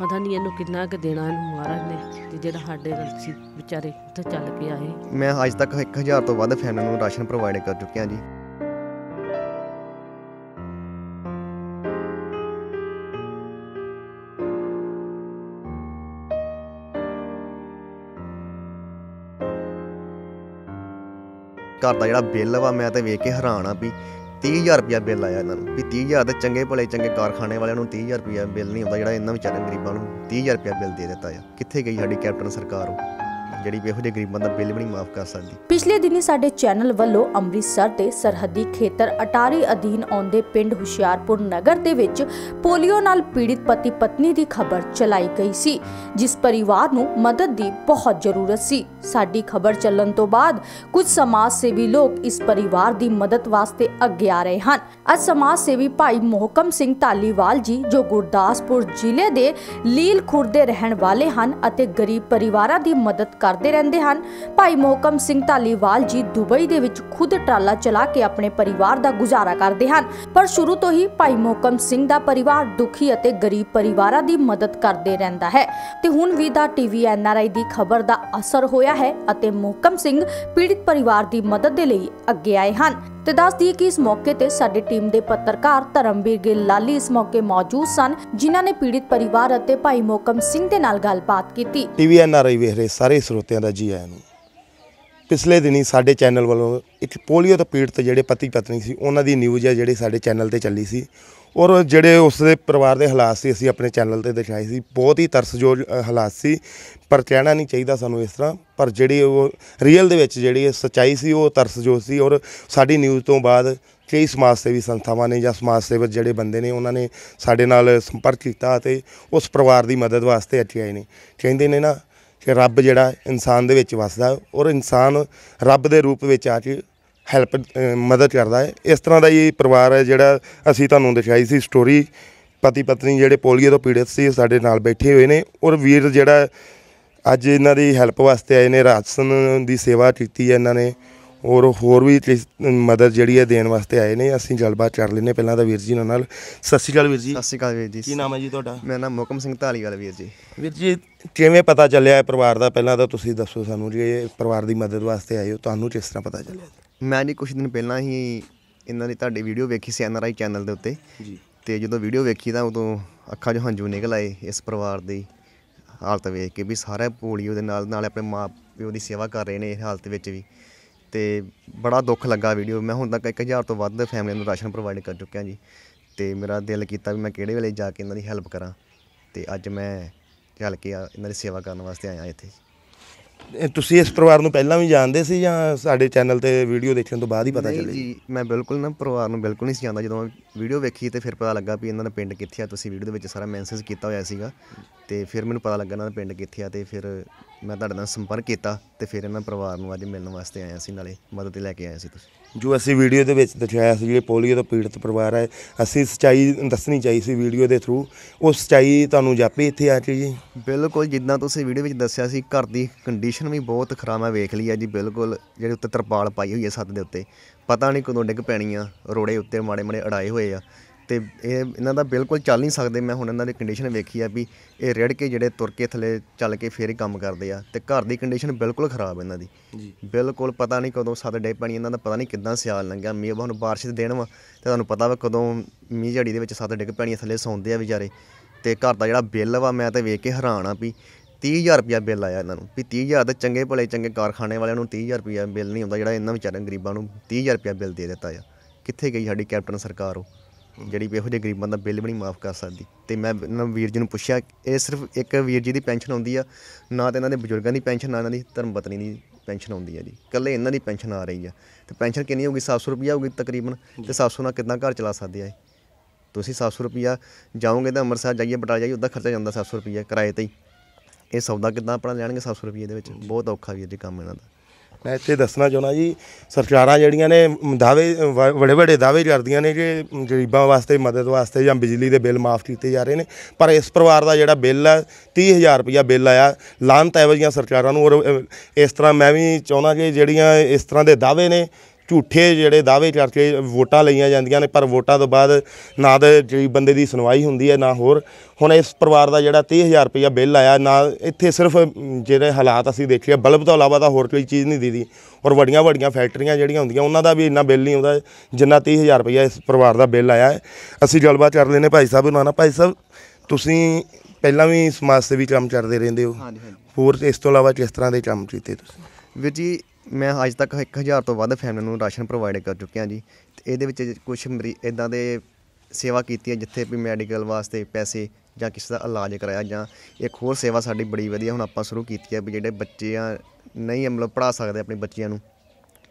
ਪਤਾ ਨਹੀਂ ਇਹਨੂੰ ਕਿੰਨਾ ਕੁ ਦੇਣਾ ਇਹਨੂੰ ਮਹਾਰਾਜ ਨੇ ਤੇ ਜਿਹੜਾ ਸਾਡੇ ਰਸੀ ਵਿਚਾਰੇ ਉੱਥੇ ਚੱਲ ਕੇ ਆਏ। ਮੈਂ ਅੱਜ ਤੱਕ 1000 ਤੋਂ ਵੱਧ ਫੈਮਿਲੀ ਨੂੰ ਰਾਸ਼ਨ ਪ੍ਰੋਵਾਈਡ ਕਰ ਚੁੱਕਿਆ ਜੀ। ਘਰ ਦਾ ਜਿਹੜਾ ਬਿੱਲ ਵਾ ਮੈਂ ਤੇ ਵੇਖ ਕੇ ਹੈਰਾਨ ਆ ਵੀ 30000 ਰੁਪਇਆ ਬਿੱਲ ਆਇਆ ਇਹਨਾਂ ਨੂੰ। ਵੀ 30000 ਤੇ ਚੰਗੇ ਭਲੇ ਚੰਗੇ ਕਾਰਖਾਨੇ ਵਾਲਿਆਂ ਨੂੰ 30000 ਰੁਪਇਆ ਬਿੱਲ ਨਹੀਂ ਆਉਂਦਾ ਜਿਹੜਾ ਇਹਨਾਂ ਵਿਚਾਰੇ ਗਰੀਬਾਂ ਨੂੰ 30000 ਰੁਪਇਆ ਬਿੱਲ ਦੇ ਦਿੱਤਾ ਆ। ਕਿੱਥੇ ਗਈ ਸਾਡੀ ਕੈਪਟਨ ਸਰਕਾਰ ਉਹ? ਜਿਹੜੀ ਵੀ ਇਹੋ ਜਿਹੇ ਗਰੀਬਾਂ ਦਾ ਬਿੱਲ ਵੀ ਨਹੀਂ ਮਾਫ ਕਰ ਸਕਦੀ। ਪਿਛਲੇ ਦਿਨੀ ਸਾਡੇ ਚੈਨਲ ਵੱਲੋਂ ਅੰਮ੍ਰਿਤਸਰ ਦੇ ਸਰਹੱਦੀ ਖੇਤਰ ਅਟਾਰੀ ਅਧੀਨ ਆਉਂਦੇ ਪਿੰਡ ਹੁਸ਼ਿਆਰਪੁਰ ਨਗਰ ਦੇ ਵਿੱਚ ਪੋਲੀਓ ਨਾਲ ਪੀੜਿਤ ਪਤੀ ਪਤਨੀ ਦੀ ਖਬਰ ਚਲਾਈ ਗਈ ਸੀ, ਜਿਸ ਪਰਿਵਾਰ ਨੂੰ ਮਦਦ ਦੀ ਬਹੁਤ ਜ਼ਰੂਰਤ ਸੀ। ਸਾਡੀ ਖਬਰ ਚੱਲਣ ਤੋਂ ਬਾਅਦ ਕੁਝ ਸਮਾਜ ਸੇਵੀ ਲੋਕ ਇਸ ਪਰਿਵਾਰ ਦੀ ਮਦਦ ਵਾਸਤੇ ਅੱਗੇ ਆ ਰਹੇ ਹਨ। ਅੱਜ ਸਮਾਜ ਸੇਵੀ ਭਾਈ ਮੋਹਕਮ ਸਿੰਘ ਧਾਲੀਵਾਲ ਜੀ, ਜੋ ਗੁਰਦਾਸਪੁਰ ਜ਼ਿਲ੍ਹੇ ਦੇ ਲੀਲ ਖੁਰਦ ਦੇ ਰਹਿਣ ਵਾਲੇ ਹਨ ਅਤੇ ਗਰੀਬ ਪਰਿਵਾਰਾਂ ਦੀ ਮਦਦ ਕਰਦੇ ਰਹਿੰਦੇ ਹਨ। ਭਾਈ ਮੋਹਕਮ ਸਿੰਘ ਧਾਲੀਵਾਲ ਜੀ ਦੁਬਈ ਦੇ ਵਿੱਚ ਖੁਦ ਟਰਾਲਾ ਚਲਾ ਕੇ ਆਪਣੇ ਪਰਿਵਾਰ ਦਾ ਗੁਜ਼ਾਰਾ ਕਰਦੇ ਹਨ। ਪਰ ਸ਼ੁਰੂ ਤੋਂ ਹੀ ਭਾਈ ਮੋਹਕਮ ਸਿੰਘ ਦਾ ਪਰਿਵਾਰ ਦੁਖੀ ਅਤੇ ਗਰੀਬ ਪਰਿਵਾਰਾਂ ਦੀ ਮਦਦ ਕਰਦੇ ਰਹਿੰਦਾ ਹੈ। ਤੇ ਹੁਣ ਵੀ ਦਾ ਟੀਵੀ ਐਨਆਰਆਈ ਦੀ ਖਬਰ ਦਾ ਅਸਰ ਹੋਇਆ ਹੈ ਅਤੇ ਮੋਹਕਮ ਸਿੰਘ ਪੀੜਿਤ ਪਰਿਵਾਰ ਦੀ ਮਦਦ ਦੇ ਲਈ ਅੱਗੇ ਆਏ ਹਨ। ਤੇ ਦੱਸ ਦਈਏ ਕਿ ਇਸ ਮੌਕੇ ਤੇ ਸਾਡੀ ਟੀਮ ਦੇ ਪੱਤਰਕਾਰ ਧਰਮਵੀਰ ਗਿੱਲ ਲਾਲੀ ਇਸ ਮੌਕੇ ਮੌਜੂਦ ਸਨ, ਜਿਨ੍ਹਾਂ ਨੇ ਪੀੜਿਤ ਪਰਿਵਾਰ ਅਤੇ ਭਾਈ ਮੋਕਮ ਸਿੰਘ ਦੇ ਨਾਲ ਗੱਲਬਾਤ ਕੀਤੀ। ਟੀਵੀ ਐਨਆਰਆਈ ਵੇਖ ਰਹੇ ਸਾਰੇ ਸਰੋਤਿਆਂ ਦਾ ਜੀ ਆਇਆਂ ਨੂੰ। ਪਿਛਲੇ ਦਿਨੀ ਸਾਡੇ ਚੈਨਲ ਵੱਲੋਂ ਇੱਕ ਪੋਲੀਓ ਤੋਂ ਪੀੜਤ ਜਿਹੜੇ ਪਤੀ ਪਤਨੀ ਸੀ, ਉਹਨਾਂ ਦੀ ਨਿਊਜ਼ ਹੈ ਜਿਹੜੀ ਸਾਡੇ ਚੈਨਲ ਤੇ ਚੱਲੀ ਸੀ। ਔਰ ਜਿਹੜੇ ਉਸ ਦੇ ਪਰਿਵਾਰ ਦੇ ਹਾਲਾਤ ਸੀ, ਅਸੀਂ ਆਪਣੇ ਚੈਨਲ ਤੇ ਦਿਖਾਏ ਸੀ। ਬਹੁਤ ਹੀ ਤਰਸਯੋਗ ਹਾਲਾਤ ਸੀ, ਪਰ ਕਹਿਣਾ ਨਹੀਂ ਚਾਹੀਦਾ ਸਾਨੂੰ ਇਸ ਤਰ੍ਹਾਂ। ਪਰ ਜਿਹੜੀ ਉਹ ਰੀਅਲ ਦੇ ਵਿੱਚ ਜਿਹੜੀ ਸੱਚਾਈ ਸੀ, ਉਹ ਤਰਸਯੋਗ ਸੀ। ਔਰ ਸਾਡੀ ਨਿਊਜ਼ ਤੋਂ ਬਾਅਦ ਕਈ ਸਮਾਜ ਸੇਵੀ ਸੰਸਥਾਵਾਂ ਨੇ ਜਾਂ ਸਮਾਜ ਸੇਵਕ ਜਿਹੜੇ ਬੰਦੇ ਨੇ, ਉਹਨਾਂ ਨੇ ਸਾਡੇ ਨਾਲ ਸੰਪਰਕ ਕੀਤਾ ਅਤੇ ਉਸ ਪਰਿਵਾਰ ਦੀ ਮਦਦ ਵਾਸਤੇ ਅੱਗੇ ਆਏ ਨੇ। ਕਹਿੰਦੇ ਨੇ ਨਾ ਕਿ ਰੱਬ ਜਿਹੜਾ ਇਨਸਾਨ ਦੇ ਵਿੱਚ ਵਸਦਾ ਔਰ ਇਨਸਾਨ ਰੱਬ ਦੇ ਰੂਪ ਵਿੱਚ ਆ ਕੇ ਹੈਲਪ ਮਦਦ ਕਰਦਾ ਹੈ। ਇਸ ਤਰ੍ਹਾਂ ਦਾ ਹੀ ਪਰਿਵਾਰ ਹੈ ਜਿਹੜਾ ਅਸੀਂ ਤੁਹਾਨੂੰ ਦਿਖਾਈ ਸੀ ਸਟੋਰੀ ਪਤੀ ਪਤਨੀ ਜਿਹੜੇ ਪੋਲੀਓ ਤੋਂ ਪੀੜਤ ਸੀ ਸਾਡੇ ਨਾਲ ਬੈਠੇ ਹੋਏ ਨੇ ਔਰ ਵੀਰ ਜਿਹੜਾ ਅੱਜ ਇਹਨਾਂ ਦੀ ਹੈਲਪ ਵਾਸਤੇ ਆਏ ਨੇ ਰਾਸ਼ਨ ਦੀ ਸੇਵਾ ਕੀਤੀ ਹੈ ਇਹਨਾਂ ਨੇ। ਔਰ ਹੋਰ ਵੀ ਮਦਦ ਜਿਹੜੀ ਹੈ ਦੇਣ ਵਾਸਤੇ ਆਏ ਨੇ। ਅਸੀਂ ਗੱਲਬਾਤ ਕਰ ਲੈਨੇ ਪਹਿਲਾਂ ਤਾਂ ਵੀਰ ਜੀ ਨਾਲ ਸਤਿ ਸ਼੍ਰੀ ਅਕਾਲ ਵੀਰ ਜੀ। ਸਤਿ ਸ਼੍ਰੀ ਅਕਾਲ ਵੀਰ ਜੀ। ਕੀ ਨਾਮ ਹੈ ਜੀ ਤੁਹਾਡਾ? ਮੇਰਾ ਨਾਮ ਮੁਕਮ ਸਿੰਘ ਧਾਲੀਵਾਲ ਵੀਰ ਜੀ। ਵੀਰ ਜੀ ਕਿਵੇਂ ਪਤਾ ਚੱਲਿਆ ਇਹ ਪਰਿਵਾਰ ਦਾ? ਪਹਿਲਾਂ ਤਾਂ ਤੁਸੀਂ ਦੱਸੋ ਸਾਨੂੰ ਜੀ ਇਹ ਪਰਿਵਾਰ ਦੀ ਮਦਦ ਵਾਸਤੇ ਆਏ ਹੋ। ਤੁਹਾਨੂੰ ਕਿਸ ਤਰ੍ਹਾਂ ਪਤਾ ਚੱਲਿਆ? ਮੈਂ ਜੀ ਕੁਝ ਦਿਨ ਪਹਿਲਾਂ ਹੀ ਇਹਨਾਂ ਦੀ ਤੁਹਾਡੀ ਵੀਡੀਓ ਵੇਖੀ ਸੀ ਐਨਆਰਆਈ ਚੈਨਲ ਦੇ ਉੱਤੇ। ਜੀ। ਤੇ ਜਦੋਂ ਵੀਡੀਓ ਵੇਖੀ ਤਾਂ ਉਦੋਂ ਅੱਖਾਂ 'ਚੋਂ ਹੰਝੂ ਨਿਕਲ ਆਏ ਇਸ ਪਰਿਵਾਰ ਦੀ ਹਾਲਤ ਵੇਖ ਕੇ ਵੀ ਸਾਰਾ ਪੋਲੀਓ ਦੇ ਨਾਲ ਨਾਲ ਆਪਣੇ ਮਾਂ ਪਿਓ ਦੀ ਸੇਵਾ ਕਰ ਰਹੇ ਨੇ ਇਸ ਹਾਲਤ ਵਿੱਚ ਵੀ। ਅਤੇ ਬੜਾ ਦੁੱਖ ਲੱਗਾ ਵੀਡੀਓ ਮੈਂ ਹੁਣ ਤੱਕ ਇੱਕ ਹਜ਼ਾਰ ਤੋਂ ਵੱਧ ਫੈਮਿਲੀ ਨੂੰ ਰਾਸ਼ਨ ਪ੍ਰੋਵਾਈਡ ਕਰ ਚੁੱਕਿਆ ਜੀ। ਅਤੇ ਮੇਰਾ ਦਿਲ ਕੀਤਾ ਵੀ ਮੈਂ ਕਿਹੜੇ ਵੇਲੇ ਜਾ ਕੇ ਇਹਨਾਂ ਦੀ ਹੈਲਪ ਕਰਾਂ। ਅਤੇ ਅੱਜ ਮੈਂ ਚੱਲ ਕੇ ਇਹਨਾਂ ਦੀ ਸੇਵਾ ਕਰਨ ਵਾਸਤੇ ਆਇਆ ਇੱਥੇ। ਤੁਸੀਂ ਇਸ ਪਰਿਵਾਰ ਨੂੰ ਪਹਿਲਾਂ ਵੀ ਜਾਣਦੇ ਸੀ ਜਾਂ ਸਾਡੇ ਚੈਨਲ ਤੇ ਵੀਡੀਓ ਦੇਖਣ ਤੋਂ ਬਾਅਦ ਹੀ ਪਤਾ ਚੱਲਿਆ ਜੀ ਮੈਂ ਬਿਲਕੁਲ ਨਾ ਪਰਿਵਾਰ ਨੂੰ ਬਿਲਕੁਲ ਨਹੀਂ ਸੀ ਜਾਣਦਾ। ਜਦੋਂ ਵੀਡੀਓ ਵੇਖੀ ਤੇ ਫਿਰ ਪਤਾ ਲੱਗਾ ਵੀ ਇਹਨਾਂ ਦਾ ਪਿੰਡ ਕਿੱਥੇ ਆ। ਤੁਸੀਂ ਵੀਡੀਓ ਦੇ ਵਿੱਚ ਸਾਰਾ ਮੈਂਸ਼ਨ ਕੀਤਾ ਹੋਇਆ ਸੀਗਾ ਤੇ ਫਿਰ ਮੈਨੂੰ ਪਤਾ ਲੱਗਾ ਇਹਨਾਂ ਦਾ ਪਿੰਡ ਕਿੱਥੇ ਆ ਤੇ ਫਿਰ ਮੈਂ ਤੁਹਾਡੇ ਨਾਲ ਸੰਪਰਕ ਕੀਤਾ ਤੇ ਫਿਰ ਇਹਨਾਂ ਪਰਿਵਾਰ ਨੂੰ ਅੱਜ ਮਿਲਣ ਵਾਸਤੇ ਆਇਆ ਸੀ ਨਾਲੇ ਮਦਦ ਲੈ ਕੇ ਆਇਆ ਸੀ ਤੁਸੀਂ। ਜੋ ਅਸੀਂ ਵੀਡੀਓ ਦੇ ਵਿੱਚ ਦਿਖਾਇਆ ਸੀ, ਜਿਹੜੇ ਪੋਲੀਓ ਤੋਂ ਪੀੜਤ ਪਰਿਵਾਰ ਹੈ, ਅਸੀਂ ਸੱਚਾਈ ਦੱਸਣੀ ਚਾਹੀ ਸੀ ਵੀਡੀਓ ਦੇ ਥਰੂ ਉਹ ਸੱਚਾਈ ਤੁਹਾਨੂੰ ਜਾਪੀ ਇੱਥੇ ਆ ਕੇ ਜੀ। ਬਿਲਕੁਲ, ਜਿੱਦਾਂ ਤੁਸੀਂ ਵੀਡੀਓ ਵਿੱਚ ਦੱਸਿਆ ਸੀ, ਘਰ ਦੀ ਕੰਡੀਸ਼ਨ ਵੀ ਬਹੁਤ ਖਰਾਬ ਹੈ, ਵੇਖ ਲਈ ਆ ਜੀ, ਬਿਲਕੁਲ, ਜਿਹੜੇ ਉੱਤੇ ਤਰਪਾਲ ਪਾਈ ਹੋਈ ਹੈ ਛੱਤ ਦੇ ਉੱਤੇ। ਪਤਾ ਨਹੀਂ ਕਦੋਂ ਡਿੱਗ ਪੈਣੀ ਆ ਰੋੜੇ ਉੱਤੇ ਮਾੜੇ ਮਾੜੇ ਅੜਾਏ ਹੋਏ ਆ। ਤੇ ਇਹ ਇਹਨਾਂ ਦਾ ਬਿਲਕੁਲ ਚੱਲ ਨਹੀਂ ਸਕਦੇ। ਮੈਂ ਹੁਣ ਇਹਨਾਂ ਦੀ ਕੰਡੀਸ਼ਨ ਵੇਖੀ ਆ ਵੀ ਇਹ ਰੜ ਕੇ ਜਿਹੜੇ ਤੁਰ ਕੇ ਥੱਲੇ ਚੱਲ ਕੇ ਫੇਰ ਹੀ ਕੰਮ ਕਰਦੇ ਆ ਤੇ ਘਰ ਦੀ ਕੰਡੀਸ਼ਨ ਬਿਲਕੁਲ ਖਰਾਬ ਇਹਨਾਂ ਦੀ। ਜੀ। ਬਿਲਕੁਲ ਪਤਾ ਨਹੀਂ ਕਦੋਂ ਸੱਤ ਡੇ ਪੈਣੀ ਇਹਨਾਂ ਦਾ ਪਤਾ ਨਹੀਂ ਕਿੱਦਾਂ ਸਿਆਲ ਲੰਘਿਆ। ਮੀਂਹ ਹੁਣ ਬਾਰਿਸ਼ ਦੇ ਦਿਨ ਵਾ ਤੇ ਤੁਹਾਨੂੰ ਪਤਾ ਵਾ ਕਦੋਂ ਮੀਂਹ ਝੜੀ ਦੇ ਵਿੱਚ ਸੱਤ ਡਿੱਗ ਪੈਣੀਆਂ ਥੱਲੇ ਸੌਂਦੇ ਆ ਵਿਚਾਰੇ। ਤੇ ਘਰ ਦਾ ਜਿਹੜਾ ਬਿੱਲ ਵਾ ਮੈਂ ਤੇ ਵੇਖ ਕੇ ਹੈਰਾਨ ਆ ਵੀ 30000 ਰੁਪਇਆ ਬਿੱਲ ਆਇਆ ਇਹਨਾਂ ਨੂੰ। ਵੀ 30000 ਤੇ ਚੰਗੇ ਭਲੇ ਚੰਗੇ ਕਾਰਖਾਨੇ ਵਾਲਿਆਂ ਨੂੰ 30000 ਰੁਪਇਆ ਬਿੱਲ ਨਹੀਂ ਆਉਂਦਾ ਜਿਹੜਾ ਇਹਨਾਂ ਵਿਚਾਰਿਆਂ ਗਰੀਬਾਂ ਨੂੰ 30000 ਰੁਪਇਆ ਬਿੱਲ ਦੇ ਦਿੱਤਾ ਆ। ਕਿੱਥੇ ਗਈ ਸਾਡੀ ਕੈਪਟਨ ਸਰਕਾਰ ਉਹ? ਜਿਹੜੀ ਵੀ ਇਹੋ ਜਿਹੇ ਗਰੀਬਾਂ ਦਾ ਬਿੱਲ ਵੀ ਨਹੀਂ ਮਾਫ ਕਰ ਸਕਦੀ। ਤੇ ਮੈਂ ਇਹਨਾਂ ਵੀਰ ਜੀ ਨੂੰ ਪੁੱਛਿਆ, ਇਹ ਸਿਰਫ ਇੱਕ ਵੀਰ ਜੀ ਦੀ ਪੈਨਸ਼ਨ ਆਉਂਦੀ ਆ, ਨਾ ਤਾਂ ਇਹਨਾਂ ਦੇ ਬਜ਼ੁਰਗਾਂ ਦੀ ਪੈਨਸ਼ਨ, ਨਾ ਇਹਨਾਂ ਦੀ ਧਰਮ ਪਤਨੀ ਦੀ ਪੈਨਸ਼ਨ ਆਉਂਦੀ ਆ ਜੀ। ਇਕੱਲੇ ਇਹਨਾਂ ਦੀ ਪੈਨਸ਼ਨ ਆ ਰਹੀ ਆ। ਤੇ ਪੈਨਸ਼ਨ ਕਿੰਨੀ ਹੋਊਗੀ? 700 ਰੁਪਈਆ ਹੋਊਗੀ ਤਕਰੀਬਨ। ਤੇ 700 ਨਾਲ ਕਿੱਦਾਂ ਘਰ ਚਲਾ ਸਕਦੇ ਆ ਇਹ? ਤੁਸੀਂ 700 ਰੁਪਈਆ ਜਾਓਗੇ ਤਾਂ ਅੰਮ੍ਰਿਤਸਰ ਜਾਈਏ, ਬਟਾਲਾ ਜਾਈਏ ਉਹਦਾ ਖਰਚਾ ਜਾਂਦਾ 700 ਰੁਪਈਆ ਕਿਰਾਏ ਤੇ ਹੀ। ਇਹ ਸੌਦਾ ਕਿੱਦਾਂ ਆਪਣਾ ਲੈਣਗੇ 700 ਰੁਪਈਏ ਦੇ ਵਿੱਚ? ਬਹੁਤ ਔਖਾ ਵੀਰ ਜੀ ਕੰਮ ਇਹਨਾਂ ਦਾ। ਮੈਂ ਇੱਥੇ ਦੱਸਣਾ ਚਾਹੁੰਦਾ ਜੀ, ਸਰਕਾਰਾਂ ਜਿਹੜੀਆਂ ਨੇ ਦਾਅਵੇ ਬੜੇ ਬੜੇ ਦਾਅਵੇ ਕਰਦੀਆਂ ਨੇ ਕਿ ਗਰੀਬਾਂ ਵਾਸਤੇ, ਮਦਦ ਵਾਸਤੇ ਜਾਂ ਬਿਜਲੀ ਦੇ ਬਿੱਲ ਮਾਫ ਕੀਤੇ ਜਾ ਰਹੇ ਨੇ। ਪਰ ਇਸ ਪਰਿਵਾਰ ਦਾ ਜਿਹੜਾ ਬਿੱਲ ਹੈ 30000 ਰੁਪਇਆ ਬਿੱਲ ਆਇਆ, ਲਾਂਤ ਇਹੋ ਸਰਕਾਰਾਂ ਨੂੰ ਔਰ ਇਸ ਤਰ੍ਹਾਂ ਮੈਂ ਵੀ ਚਾਹੁੰਦਾ ਕਿ ਜਿਹੜੀਆਂ ਇਸ ਤਰ੍ਹਾਂ ਦੇ ਦਾਅਵੇ ਨੇ ਝੂਠੇ ਜਿਹੜੇ ਦਾਅਵੇ ਕਰਕੇ ਵੋਟਾਂ ਲਈਆਂ ਜਾਂਦੀਆਂ ਨੇ ਪਰ ਵੋਟਾਂ ਤੋਂ ਬਾਅਦ ਨਾ ਤਾਂ ਜਿਹੜੀ ਬੰਦੇ ਦੀ ਸੁਣਵਾਈ ਹੁੰਦੀ ਹੈ ਨਾ ਹੋਰ। ਹੁਣ ਇਸ ਪਰਿਵਾਰ ਦਾ ਜਿਹੜਾ 30000 ਰੁਪਇਆ ਬਿੱਲ ਆਇਆ ਨਾ ਇੱਥੇ ਸਿਰਫ ਜਿਹੜੇ ਹਾਲਾਤ ਅਸੀਂ ਦੇਖੇ ਆ, ਬਲਬ ਤੋਂ ਇਲਾਵਾ ਤਾਂ ਹੋਰ ਕੋਈ ਚੀਜ਼ ਨਹੀਂ ਦੀਦੀ। ਔਰ ਵੱਡੀਆਂ ਵੱਡੀਆਂ ਫੈਕਟਰੀਆਂ ਜਿਹੜੀਆਂ ਹੁੰਦੀਆਂ ਉਹਨਾਂ ਦਾ ਵੀ ਇੰਨਾ ਬਿੱਲ ਨਹੀਂ ਆਉਂਦਾ ਜਿੰਨਾ 30000 ਰੁਪਇਆ ਇਸ ਪਰਿਵਾਰ ਦਾ ਬਿੱਲ ਆਇਆ। ਹੈ ਅਸੀਂ ਗੱਲਬਾਤ ਕਰ ਲੈਨੇ ਭਾਈ ਸਾਹਿਬ ਨਾਲ। ਨਾ ਭਾਈ ਸਾਹਿਬ ਤੁਸੀਂ ਪਹਿਲਾਂ ਵੀ ਸਮਾਜ ਸੇਵੀ ਕੰਮ ਕਰਦੇ ਰਹਿੰਦੇ ਹੋ। ਹੋਰ ਇਸ ਤੋਂ ਇਲਾਵਾ ਕਿਸ ਤਰ੍ਹਾਂ ਦੇ ਕੰਮ ਕੀਤੇ ਤੁਸੀਂ? ਵੀਰ ਜੀ ਮੈਂ ਅੱਜ ਤੱਕ 1000 ਤੋਂ ਵੱਧ ਫੈਮਿਲੀ ਨੂੰ ਰਾਸ਼ਨ ਪ੍ਰੋਵਾਈਡ ਕਰ ਚੁੱਕਿਆ ਜੀ। ਤੇ ਇਹਦੇ ਵਿੱਚ ਕੁਝ ਮਰੀ ਇਦਾਂ ਦੇ ਸੇਵਾ ਕੀਤੀ ਹੈ, ਜਿੱਥੇ ਵੀ ਮੈਡੀਕਲ ਵਾਸਤੇ ਪੈਸੇ ਜਾਂ ਕਿਸੇ ਦਾ ਇਲਾਜ ਕਰਾਇਆ ਜਾਂ ਇੱਕ ਹੋਰ ਸੇਵਾ ਸਾਡੀ ਬੜੀ ਵਧੀਆ ਹੁਣ ਆਪਾਂ ਸ਼ੁਰੂ ਕੀਤੀ ਹੈ ਵੀ ਜਿਹੜੇ ਬੱਚੇ ਆ ਨਹੀਂ ਮਤਲਬ ਪੜਾ ਸਕਦੇ ਆਪਣੇ ਬੱਚਿਆਂ ਨੂੰ,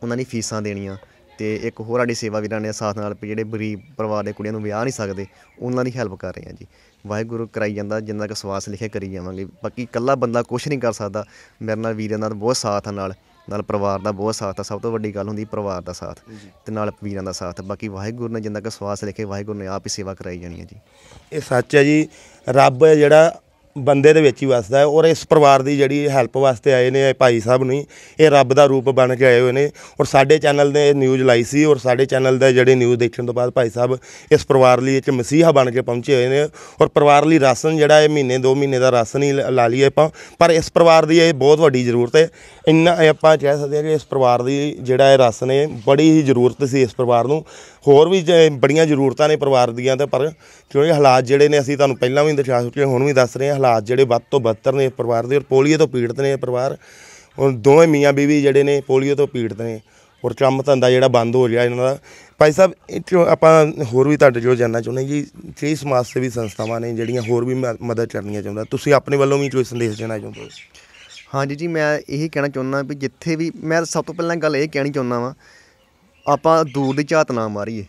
ਉਹਨਾਂ ਦੀ ਫੀਸਾਂ ਦੇਣੀਆਂ ਤੇ ਇੱਕ ਹੋਰ ਸਾਡੀ ਸੇਵਾ ਵੀਰਾਂ ਨੇ ਸਾਥ ਨਾਲ ਵੀ ਜਿਹੜੇ ਗਰੀਬ ਪਰਿਵਾਰ ਦੇ ਕੁੜੀਆਂ ਨੂੰ ਵਿਆਹ ਨਹੀਂ ਸਕਦੇ, ਉਹਨਾਂ ਦੀ ਹੈਲਪ ਕਰ ਰਹੇ ਹਾਂ ਜੀ। ਵਾਹਿਗੁਰੂ ਕਰਾਈ ਜਾਂਦਾ, ਜਿੰਨਾ ਕੁ ਸਵਾਸ ਲਿਖਿਆ ਕਰੀ ਜਾਵਾਂਗੇ। ਬਾਕੀ ਇਕੱਲਾ ਬੰਦਾ ਕੁਝ ਨਹੀਂ ਕਰ ਸਕਦਾ। ਮੇਰੇ ਨਾਲ ਵੀਰਾਂ ਦਾ ਬਹੁਤ ਸਾਥ ਆ ਨਾਲ। ਨਾਲ ਪਰਿਵਾਰ ਦਾ ਬਹੁਤ ਸਾਥ ਆ ਸਭ ਤੋਂ ਵੱਡੀ ਗੱਲ ਹੁੰਦੀ ਪਰਿਵਾਰ ਦਾ ਸਾਥ ਤੇ ਨਾਲ ਵੀਰਾਂ ਦਾ ਸਾਥ। ਬਾਕੀ ਵਾਹਿਗੁਰੂ ਨੇ ਜਿੰਨਾ ਕੁ ਸਵਾਸ ਲਿਖੇ ਵਾਹਿਗੁਰੂ ਨੇ ਆਪ ਹੀ ਸੇਵਾ ਕਰਾਈ ਜਾਣੀ ਹੈ ਜੀ। ਇਹ ਸੱਚ ਹੈ ਜੀ ਰੱਬ ਹੈ ਜਿਹੜਾ ਬੰਦੇ ਦੇ ਵਿੱਚ ਹੀ ਵਸਦਾ ਹੈ ਔਰ ਇਸ ਪਰਿਵਾਰ ਦੀ ਜਿਹੜੀ ਹੈਲਪ ਵਾਸਤੇ ਆਏ ਨੇ ਇਹ ਭਾਈ ਸਾਹਿਬ ਨਹੀਂ ਇਹ ਰੱਬ ਦਾ ਰੂਪ ਬਣ ਕੇ ਆਏ ਹੋਏ ਨੇ ਔਰ ਸਾਡੇ ਚੈਨਲ ਨੇ ਨਿਊਜ਼ ਲਾਈ ਸੀ ਔਰ ਸਾਡੇ ਚੈਨਲ ਦਾ ਜਿਹੜੇ ਨਿਊਜ਼ ਦੇਖਣ ਤੋਂ ਬਾਅਦ ਭਾਈ ਸਾਹਿਬ ਇਸ ਪਰਿਵਾਰ ਲਈ ਇੱਕ ਮਸੀਹਾ ਬਣ ਕੇ ਪਹੁੰਚੇ ਹੋਏ ਨੇ ਔਰ ਪਰਿਵਾਰ ਲਈ ਰਾਸ਼ਨ ਜਿਹੜਾ ਇਹ ਮਹੀਨੇ 2 ਮਹੀਨੇ ਦਾ ਰਾਸ਼ਨ ਹੀ ਲਾ ਲਈਏ ਆਪਾਂ, ਪਰ ਇਸ ਪਰਿਵਾਰ ਦੀ ਇਹ ਬਹੁਤ ਵੱਡੀ ਜ਼ਰੂਰਤ ਹੈ। ਇੰਨਾ ਇਹ ਆਪਾਂ ਕਹਿ ਸਕਦੇ ਹਾਂ ਕਿ ਇਸ ਪਰਿਵਾਰ ਦੀ ਜਿਹੜਾ ਇਹ ਰਾਸ਼ਨ ਹੈ, ਬੜੀ ਹੀ ਜ਼ਰੂਰਤ ਸੀ ਇਸ ਪਰਿਵਾਰ ਨੂੰ। ਹੋਰ ਵੀ ਜੇ ਬੜੀਆਂ ਜ਼ਰੂਰਤਾਂ ਨੇ ਪਰਿਵਾਰ ਦੀਆਂ ਤਾਂ ਪਰ ਕਿਉਂਕਿ ਹਾਲਾਤ ਜਿਹੜੇ ਨੇ ਅਸੀਂ ਤੁਹਾਨੂੰ ਪਹਿਲਾਂ ਵੀ ਦਿਖਾ ਚੁੱਕੇ ਹੁਣ ਵੀ ਦੱਸ ਰਹੇ ਹਾਂ ਹਾਲਾਤ ਜਿਹੜੇ ਵੱਧ ਤੋਂ ਬੱਤਰ ਨੇ ਇਸ ਪਰਿਵਾਰ ਦੇ ਔਰ ਪੋਲੀਓ ਤੋਂ ਪੀੜਤ ਨੇ ਇਹ ਪਰਿਵਾਰ। ਔਰ ਦੋਵੇਂ ਮੀਆਂ ਬੀਵੀ ਜਿਹੜੇ ਨੇ ਪੋਲੀਓ ਤੋਂ ਪੀੜਤ ਨੇ। ਔਰ ਕੰਮ ਧੰਦਾ ਜਿਹੜਾ ਬੰਦ ਹੋ ਗਿਆ ਇਹਨਾਂ ਦਾ। ਭਾਈ ਸਾਹਿਬ ਇਹ 'ਚੋਂ ਆਪਾਂ ਹੋਰ ਵੀ ਤੁਹਾਡੇ ਜੋ ਜਾਨਣਾ ਚਾਹੁੰਦੇ ਜੀ। ਕਈ ਸਮਾਜ ਸੇਵੀ ਸੰਸਥਾਵਾਂ ਨੇ ਜਿਹੜੀਆਂ ਹੋਰ ਵੀ ਮ- ਮਦਦ ਕਰਨੀਆਂ ਚਾਹੁੰਦਾ। ਤੁਸੀਂ ਆਪਣੇ ਵੱਲੋਂ ਵੀ ਕੋਈ ਸੰਦੇਸ਼ ਦੇਣਾ ਚਾਹੁੰਦੇ ਹੋ? ਹਾਂਜੀ ਜੀ, ਮੈਂ ਇਹੀ ਕਹਿਣਾ ਚਾਹੁੰਦਾ ਵੀ ਜਿੱਥੇ ਵੀ, ਮੈਂ ਸਭ ਤੋਂ ਪਹਿਲਾਂ ਗੱਲ ਇਹ ਕਹਿਣੀ ਚਾਹੁੰਦਾ ਵਾਂ, ਆਪਾਂ ਦੂਰ ਦੀ ਝਾਤ ਨਾ ਮਾਰੀਏ।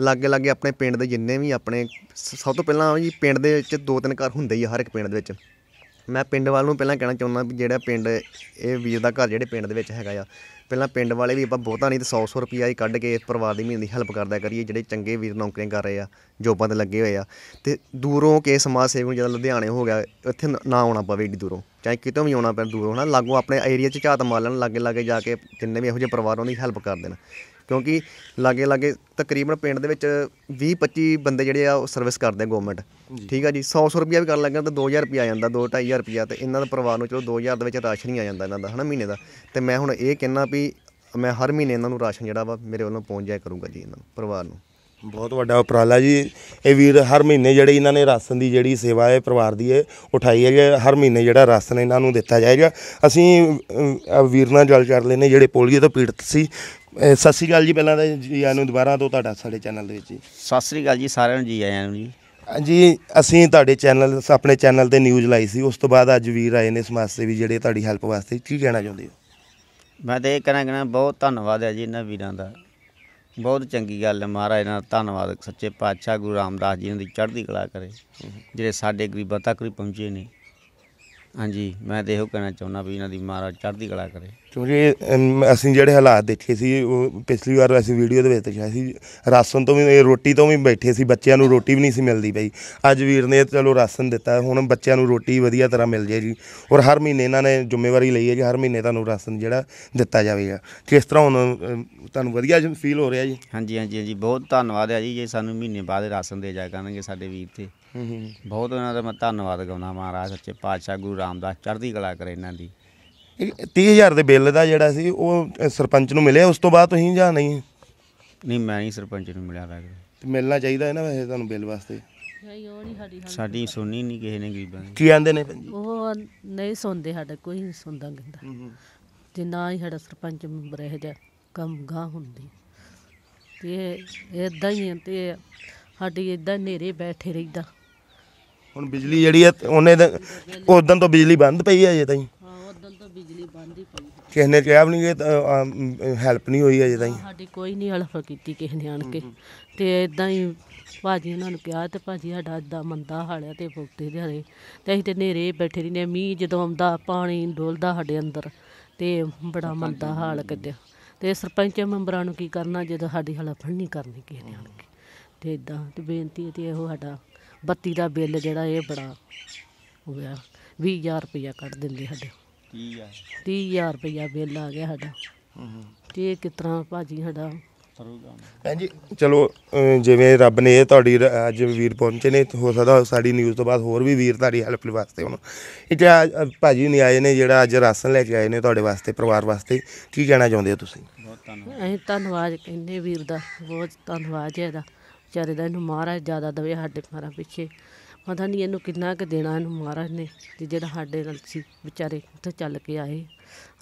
ਲਾਗੇ ਲਾਗੇ ਆਪਣੇ ਪਿੰਡ ਦੇ ਜਿੰਨੇ ਵੀ ਆਪਣੇ ਸਭ ਤੋਂ ਪਹਿਲਾਂ ਜੀ ਪਿੰਡ ਦੇ ਵਿੱਚ ਦੋ ਤਿੰਨ ਘਰ ਹੁੰਦੇ ਹੀ ਆ ਹਰ ਇੱਕ ਪਿੰਡ ਦੇ ਵਿੱਚ। ਮੈਂ ਪਿੰਡ ਵਾਲ ਨੂੰ ਪਹਿਲਾਂ ਕਹਿਣਾ ਚਾਹੁੰਦਾ ਵੀ ਜਿਹੜਾ ਪਿੰਡ ਇਹ ਵੀਰ ਦਾ ਘਰ ਜਿਹੜੇ ਪਿੰਡ ਦੇ ਵਿੱਚ ਹੈਗਾ ਆ, ਪਹਿਲਾਂ ਪਿੰਡ ਵਾਲੇ ਵੀ ਆਪਾਂ ਬਹੁਤਾ ਨਹੀਂ ਤੇ 100 100 ਰੁਪਈਆ ਹੀ ਕੱਢ ਕੇ ਪਰਿਵਾਰ ਦੀ ਮਹੀਨੇ ਦੀ ਹੈਲਪ ਕਰਦਾ ਕਰੀਏ, ਜਿਹੜੇ ਚੰਗੇ ਵੀਰ ਨੌਕਰੀਆਂ ਕਰ ਰਹੇ ਆ, ਜੋਬਾਂ ਤੇ ਲੱਗੇ ਹੋਏ ਆ। ਤੇ ਦੂਰੋਂ ਕੇ ਸਮਾਜ ਸੇਵਕ ਨੂੰ ਜਦੋਂ ਲੁਧਿਆਣੇ ਹੋ ਗਿਆ ਇੱਥੇ ਨਾ ਆਉਣਾ ਪਵੇ ਏਡੀ ਦੂਰੋਂ, ਚਾਹੇ ਕਿਤੋਂ ਵੀ ਆਉਣਾ ਪਵੇ ਦੂਰੋਂ ਹਨਾ, ਲਾਗੋਂ ਆਪਣੇ ਏਰੀਆ 'ਚ ਝਾਤ ਮਾਰ ਲੈਣ, ਲਾਗੇ ਲਾਗੇ ਜਾ ਕੇ ਜਿੰਨੇ ਵੀ ਇਹੋ ਜਿਹੇ ਪਰਿਵਾਰ ਉਹਨਾਂ ਦੀ ਹੈਲਪ ਕਰ ਦੇਣ। ਕਿਉਂਕਿ ਲਾਗੇ ਲਾਗੇ ਤਕਰੀਬਨ ਪਿੰਡ ਦੇ ਵਿੱਚ 20 25 ਬੰਦੇ ਜਿਹੜੇ ਆ ਉਹ ਸਰਵਿਸ ਕਰਦੇ ਆ ਗਵਰਨਮੈਂਟ ਠੀਕ ਆ ਜੀ 100 100 ਰੁਪਿਆ ਵੀ ਕਰਨ ਲੱਗਣ ਤਾਂ 2000 ਰੁਪਿਆ ਆ ਜਾਂਦਾ 2 2500 ਰੁਪਿਆ ਤੇ ਇਹਨਾਂ ਦਾ ਪਰਿਵਾਰ ਨੂੰ ਚਲੋ 2000 ਦੇ ਵਿੱਚ ਰਾਸ਼ਨ ਹੀ ਆ ਜਾਂਦਾ ਇਹਨਾਂ ਦਾ ਹਨਾ ਮਹੀਨੇ ਦਾ। ਤੇ ਮੈਂ ਹੁਣ ਇਹ ਕਹਿਣਾ ਵੀ ਮੈਂ ਹਰ ਮਹੀਨੇ ਇਹਨਾਂ ਨੂੰ ਰਾਸ਼ਨ ਜਿਹੜਾ ਵਾ ਮੇਰੇ ਵੱਲੋਂ ਪਹੁੰਚ ਜਾਇਆ ਕਰੂੰਗਾ ਜੀ ਇਹਨਾਂ ਨੂੰ ਪਰਿਵਾਰ ਨੂੰ। ਬਹੁਤ ਵੱਡਾ ਉਪਰਾਲਾ ਜੀ। ਇਹ ਵੀਰ ਹਰ ਮਹੀਨੇ ਜਿਹੜੇ ਇਹਨਾਂ ਨੇ ਰਾਸ਼ਨ ਦੀ ਜਿਹੜੀ ਸੇਵਾ ਹੈ ਪਰਿਵਾਰ ਦੀ ਹੈ ਉਠਾਈ ਹੈ ਹਰ ਮਹੀਨੇ ਜਿਹੜਾ ਰਾਸ਼ਨ ਇਹਨਾਂ ਨੂੰ ਦਿੱਤਾ ਜਾਏਗਾ। ਅਸੀਂ ਅਹ, ਵੀਰ ਨਾਲ ਗੱਲ ਕਰ ਲੈਨੇ ਜਿਹੜੇ ਪੋਲੀਓ ਤੋਂ ਪੀੜਤ ਸੀ। ਅਹ, ਸਤਿ ਸ਼੍ਰੀ ਅਕਾਲ ਜੀ ਪਹਿਲਾਂ ਤਾਂ ਜੀ ਆਇਆਂ ਨੂੰ ਦੁਬਾਰਾ ਤੋਂ ਤੁਹਾਡਾ ਸਾਡੇ ਚੈਨਲ ਦੇ ਵਿੱਚ ਜੀ। ਸਤਿ ਸ੍ਰੀ ਅਕਾਲ ਜੀ ਸਾਰਿਆਂ ਨੂੰ ਜੀ ਆਇਆਂ ਨੂੰ ਜੀ। ਜੀ ਅਸੀਂ ਤੁਹਾਡੇ ਚੈਨਲ ਆਪਣੇ ਚੈਨਲ ਤੇ ਨਿਊਜ਼ ਲਾਈ ਸੀ। ਉਸ ਤੋਂ ਬਾਅਦ ਅੱਜ ਵੀਰ ਆਏ ਨੇ ਸਮਾਜ ਸੇਵੀ ਜਿਹੜੇ ਤੁਹਾਡੀ ਹੈਲਪ ਵਾਸਤੇ। ਕੀ ਕਹਿਣਾ ਚਾਹੁੰਦੇ ਹੋ? ਮੈਂ ਤਾਂ ਇਹ ਕਹਿਣਾ ਕਹਿਣਾ ਬਹੁਤ ਧੰਨਵਾਦ ਹੈ ਜੀ ਇਹਨਾਂ ਵੀਰਾਂ ਦਾ। ਬਹੁਤ ਚੰਗੀ ਗੱਲ ਹੈ ਮਹਾਰਾਜ ਦਾ ਧੰਨਵਾਦ ਸੱਚੇ ਪਾਤਸ਼ਾਹ ਗੁਰੂ ਰਾਮਦਾਸ ਜੀ ਦੀ ਚੜ੍ਹਦੀ ਕਲਾ ਕਰੇ, ਜਿਹੜੇ ਸਾਡੇ ਗਰੀਬਾਂ ਤੱਕ ਵੀ ਪਹੁੰਚੇ ਨੇ। ਹਾਂਜੀ ਮੈਂ ਤਾਂ ਇਹੋ ਕਹਿਣਾ ਚਾਹੁੰਦਾ ਵੀ ਇਹਨਾਂ ਦੀ ਮਹਾਰਾਜ ਚੜ੍ਹਦੀ ਕਲਾ ਕਰੇ। ਕਿਉਂਕਿ ਅਮ, ਅਸੀਂ ਜਿਹੜੇ ਹਾਲਾਤ ਦੇਖੇ ਸੀ ਉਹ ਪਿਛਲੀ ਵਾਰ ਅਸੀਂ ਵੀਡੀਓ ਦੇ ਵਿੱਚ ਦੇਖਿਆ ਸੀ ਰਾਸ਼ਨ ਤੋਂ ਵੀ ਰੋਟੀ ਤੋਂ ਵੀ ਬੈਠੇ ਸੀ ਬੱਚਿਆਂ ਨੂੰ ਰੋਟੀ ਵੀ ਨਹੀਂ ਸੀ ਮਿਲਦੀ ਪਈ। ਅੱਜ ਵੀਰ ਨੇ ਚਲੋ ਰਾਸ਼ਨ ਦਿੱਤਾ ਹੁਣ ਬੱਚਿਆਂ ਨੂੰ ਰੋਟੀ ਵਧੀਆ ਤਰ੍ਹਾਂ ਮਿਲ ਜਾਏਗੀ ਔਰ ਹਰ ਮਹੀਨੇ ਇਹਨਾਂ ਨੇ ਜ਼ਿੰਮੇਵਾਰੀ ਲਈ ਹੈ ਕਿ ਹਰ ਮਹੀਨੇ ਤੁਹਾਨੂੰ ਰਾਸ਼ਨ ਜਿਹੜਾ ਦਿੱਤਾ ਜਾਵੇਗਾ। ਕਿਸ ਤਰ੍ਹਾਂ ਹੁਣ ਅਮ, ਤੁਹਾਨੂੰ ਵਧੀਆ ਫੀਲ ਹੋ ਰਿਹਾ ਜੀ? ਹਾਂਜੀ ਹਾਂਜੀ ਹਾਂਜੀ ਬਹੁਤ ਧੰਨਵਾਦ ਹੈ ਜੀ ਜੇ ਸਾਨੂੰ ਮਹੀਨੇ ਬਾਅਦ ਰਾਸ਼ਨ ਦੇ ਜਾ ਕਰਨਗੇ ਸਾਡੇ ਵੀਰ ਤੇ। ਬਹੁਤ ਉਹਨਾਂ ਦਾ ਮੈਂ ਧੰਨਵਾਦ ਕਰਦਾ ਮਹਾਰਾਜ ਸੱਚੇ ਪਾਤਸ਼ਾਹ ਗੁਰੂ ਰਾਮਦਾਸ ਚੜ੍ਹਦੀ ਕਲਾ ਕਰੇ ਇਹਨਾਂ ਦੀ। ਇਹ 30000 ਦੇ ਬਿੱਲ ਦਾ ਜਿਹੜਾ ਸੀ ਉਹ ਸਰਪੰਚ ਨੂੰ ਮਿਲਿਆ ਉਸ ਤੋਂ ਬਾਅਦ ਤੁਸੀਂ ਜਾਂ ਨਹੀਂ? ਨਹੀਂ ਮੈਂ ਨਹੀਂ ਸਰਪੰਚ ਨੂੰ ਮਿਲਿਆ ਵੈਗਰੂ ਤੇ ਮਿਲਣਾ ਚਾਹੀਦਾ ਹੈ ਨਾ ਵੈਸੇ ਤੁਹਾਨੂੰ ਬਿੱਲ ਵਾਸਤੇ? ਨਹੀਂ ਉਹ ਨਹੀਂ ਸਾਡੀ ਸੁਣੀ ਨਹੀਂ ਕਿਸੇ ਨੇ ਗਰੀਬਾਂ ਦੀ। ਕੀ ਆਂਦੇ ਨੇ ਉਹ ਨਹੀਂ ਸੁਣਦੇ ਸਾਡਾ ਕੋਈ ਨਹੀਂ ਸੁਣਦਾ ਕਹਿੰਦਾ ਤੇ ਨਾ ਹੀ ਸਾਡਾ ਸਰਪੰਚ ਮੈਂਬਰ ਇਹ ਜਿਹਾ ਕੰਮ ਗਾਹ ਹੁੰਦੀ। ਤੇ ਇਦਾਂ ਹੀ ਤੇ ਸਾਡੀ ਇਦਾਂ ਨੇਰੇ ਬੈਠੇ ਰਹਿੰਦਾ। ਹੁਣ ਬਿਜਲੀ ਜਿਹੜੀ ਹੈ ਉਹਨੇ ਉਦੋਂ ਤੋਂ ਬਿਜਲੀ ਬੰਦ ਪਈ ਹੈ ਅਜੇ ਤਾਈਂ। ਹਾਂ ਉਦੋਂ ਤੋਂ ਬਿਜਲੀ ਬੰਦ ਹੀ ਪਈ ਕਿਸੇ ਨੇ ਕਿਹਾ ਵੀ ਨਹੀਂ ਕਿ ਹੈਲਪ ਨਹੀਂ ਹੋਈ ਅਜੇ ਤਾਈਂ। ਸਾਡੀ ਕੋਈ ਨਹੀਂ ਹਲਫ ਕੀਤੀ ਕਿਸੇ ਨੇ ਆਣ ਕੇ। ਤੇ ਇਦਾਂ ਹੀ ਭਾਜੀ ਉਹਨਾਂ ਨੂੰ ਕਿਹਾ ਤੇ ਭਾਜੀ ਸਾਡਾ ਏਦਾਂ ਮੰਦਾ ਹਾਲ ਆ ਤੇ ਫੁੱਟੇ ਦਿਹਾੜੇ ਤੇ ਅਸੀਂ ਤੇ ਨੇਰੇ ਬੈਠੇ ਰਹਿੰਦੇ ਹਾਂ। ਮੀਂਹ ਜਦੋਂ ਆਉਂਦਾ ਪਾਣੀ ਡੋਲਦਾ ਸਾਡੇ ਅੰਦਰ। ਤੇ ਬੜਾ ਮੰਦਾ ਹਾਲ ਕੱਢਿਆ ਤੇ ਸਰਪੰਚ ਮੈਂਬਰਾਂ ਨੂੰ ਕੀ ਕਰਨਾ ਜਦੋਂ ਸਾਡੀ ਹਲਫ ਨਹੀਂ ਕਰਨੀ ਕਿਸੇ ਨੇ ਆਣ ਕੇ। ਤੇ ਇਦਾਂ ਤੇ ਬੇਨਤੀ ਹੈ ਤੇ ਇਹੋ ਸਾਡਾ ਬੱਤੀ ਦਾ ਬਿੱਲ ਜਿਹੜਾ ਇਹ ਬੜਾ ਹੋ ਗਿਆ 20000 ਰੁਪਇਆ ਕੱਢ ਦਿੰਦੇ ਸਾਡੇ। ਕੀ ਆ? 30000 ਰੁਪਇਆ ਬਿੱਲ ਆ ਗਿਆ ਸਾਡਾ। ਤੇ ਇਹ ਕਿਸ ਤਰ੍ਹਾਂ ਭਾਜੀ ਸਾਡਾ? ਭੈਣ ਜੀ ਚਲੋ ਅਹ ਜਿਵੇਂ ਰੱਬ ਨੇ ਇਹ ਤੁਹਾਡੀ ਰ- ਅੱਜ ਵੀਰ ਪਹੁੰਚੇ ਨੇ ਤੇ ਹੋ ਸਕਦਾ ਸਾਡੀ ਨਿਊਜ਼ ਤੋਂ ਬਾਅਦ ਹੋਰ ਵੀ ਵੀਰ ਤੁਹਾਡੀ ਹੈਲਪ ਵਾਸਤੇ ਹੁਣ। ਅੱਜ ਭਾਜੀ ਨਹੀਂ ਆਏ ਨੇ ਜਿਹੜਾ ਅੱਜ ਰਾਸ਼ਨ ਲੈ ਕੇ ਆਏ ਨੇ ਤੁਹਾਡੇ ਵਾਸਤੇ ਪਰਿਵਾਰ ਵਾਸਤੇ ਕੀ ਕਹਿਣਾ ਚਾਹੁੰਦੇ ਹੋ ਤੁਸੀਂ? ਬਹੁਤ ਧੰਨਵਾਦ। ਅਸੀਂ ਧੰਨਵਾਦ ਕਹਿੰਦੇ ਵੀਰ ਦਾ ਬਹੁਤ ਧੰਨਵਾਦ ਹੈ ਇਹਦਾ। ਵਿਚਾਰੇ ਦਾ ਇਹਨੂੰ ਮਹਾਰਾਜ ਜ਼ਿਆਦਾ ਦਵੇ ਸਾਡੇ ਮਾਰਾ ਪਿੱਛੇ। ਪਤਾ ਨਹੀਂ ਇਹਨੂੰ ਕਿੰਨਾ ਕੁ ਦੇਣਾ ਇਹਨੂੰ ਮਹਾਰਾਜ ਨੇ ਤੇ ਜਿਹੜਾ ਸਾਡੇ ਨਾਲ ਸੀ ਵਿਚਾਰੇ ਉੱਥੇ ਚੱਲ ਕੇ ਆਏ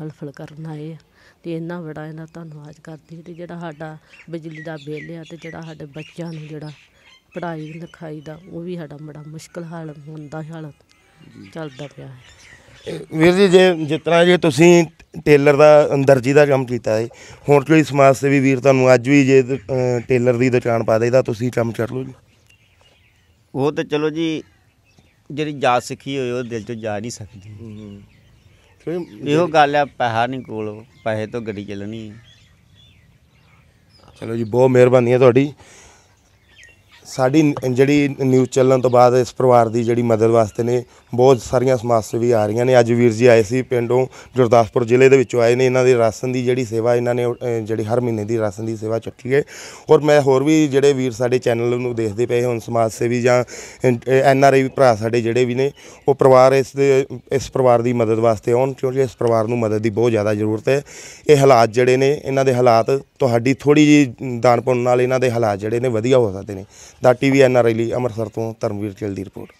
ਹਲਫਲ ਕਰਨ ਆਏ ਆ। ਤੇ ਇੰਨਾ ਬੜਾ ਇਹਨਾਂ ਧੰਨਵਾਦ ਕਰਦੀ ਤੇ ਜਿਹੜਾ ਸਾਡਾ ਬਿਜਲੀ ਦਾ ਬਿੱਲ ਆ ਤੇ ਜਿਹੜਾ ਸਾਡੇ ਬੱਚਿਆਂ ਨੂੰ ਜਿਹੜਾ ਪੜ੍ਹਾਈ ਲਿਖਾਈ ਦਾ ਉਹ ਵੀ ਸਾਡਾ ਬੜਾ ਮੁਸ਼ਕਲ ਹਾਲ ਹੁੰਦਾ ਹਾਲ ਚੱਲਦਾ ਪਿਆ ਹੈ। ਵੀਰ ਜੀ ਜੇ ਤਰ੍ਹਾਂ ਜੇ ਤੁਸੀਂ ਟੇਲਰ ਦਾ ਦਰਜੀ ਦਾ ਕੰਮ ਕੀਤਾ ਹੈ ਹੁਣ ਕੋਈ ਸਮਾਜ ਸੇਵੀ ਵੀਰ ਤੁਹਾਨੂੰ ਅੱਜ ਵੀ ਜੇ ਟੇਲਰ ਦੀ ਦੁਕਾਨ ਪਾ ਦੇ ਤਾਂ ਤੁਸੀਂ ਕੰਮ ਕਰ ਲਓ ਜੀ। ਉਹ ਤਾਂ ਚਲੋ ਜੀ ਜਿਹੜੀ ਜਾ ਸਿੱਖੀ ਹੋਈ ਉਹ ਦਿਲ ਚੋਂ ਜਾ ਨਹੀਂ ਸਕਦੀ। ਇਹੋ ਗੱਲ ਆ ਪੈਸਾ ਨਹੀਂ ਕੋਲ ਪੈਸੇ ਤੋਂ ਗੱਡੀ ਚੱਲਣੀ। ਹੈ ਚਲੋ ਜੀ ਬਹੁਤ ਮਿਹਰਬਾਨੀ ਹੈ ਤੁਹਾਡੀ। ਸਾਡੀ ਜਿਹੜੀ ਨਿਊਜ਼ ਚੱਲਣ ਤੋਂ ਬਾਅਦ ਇਸ ਪਰਿਵਾਰ ਦੀ ਜਿਹੜੀ ਮਦਦ ਵਾਸਤੇ ਨੇ, ਬਹੁਤ ਸਾਰੀਆਂ ਸਮਾਜ ਸੇਵੀ ਆ ਰਹੀਆਂ ਨੇ। ਅੱਜ ਵੀਰ ਜੀ ਆਏ ਸੀ ਪਿੰਡੋਂ, ਗੁਰਦਾਸਪੁਰ ਜ਼ਿਲ੍ਹੇ ਦੇ ਵਿੱਚੋਂ ਆਏ ਨੇ। ਇਹਨਾਂ ਦੇ ਰਾਸ਼ਨ ਦੀ ਜਿਹੜੀ ਸੇਵਾ, ਇਹਨਾਂ ਨੇ ਜਿਹੜੀ ਹਰ ਮਹੀਨੇ ਦੀ ਰਾਸ਼ਨ ਦੀ ਸੇਵਾ ਚੱਕੀ ਹੈ। ਔਰ ਮੈਂ ਹੋਰ ਵੀ ਜਿਹੜੇ ਵੀਰ ਸਾਡੇ ਚੈਨਲ ਨੂੰ ਦੇਖਦੇ ਪਏ ਹੁਣ, ਸਮਾਜ ਸੇਵੀ ਜਾਂ ਐਨ ਆਰ ਆਈ ਭਰਾ ਸਾਡੇ ਜਿਹੜੇ ਵੀ ਨੇ, ਉਹ ਪਰਿਵਾਰ ਇਸ ਦੇ, ਇਸ ਪਰਿਵਾਰ ਦੀ ਮਦਦ ਵਾਸਤੇ ਆਉਣ, ਕਿਉਂਕਿ ਇਸ ਪਰਿਵਾਰ ਨੂੰ ਮਦਦ ਦੀ ਬਹੁਤ ਜ਼ਿਆਦਾ ਜ਼ਰੂਰਤ ਹੈ। ਇਹ ਹਾਲਾਤ ਜਿਹੜੇ ਨੇ, ਇਹਨਾਂ ਦੇ ਹਾਲਾਤ ਤੁਹਾਡੀ ਥੋੜੀ ਜੀ ਦਾਨ ਪੁੰਨ ਨਾਲ ਇਹਨਾਂ ਦੇ ਹਾਲਾਤ ਜਿਹੜੇ ਨੇ, ਵਧੀਆ ਹੋ ਸਕਦੇ ਨੇ। ਦਾ ਟੀਵੀ ਐਨ ਆਰ ਆਈ ਲਈ ਅੰਮ੍ਰਿਤਸਰ ਤੋਂ ਧਰਮਵੀਰ ਚਿਲ ਦੀ ਰਿਪੋਰਟ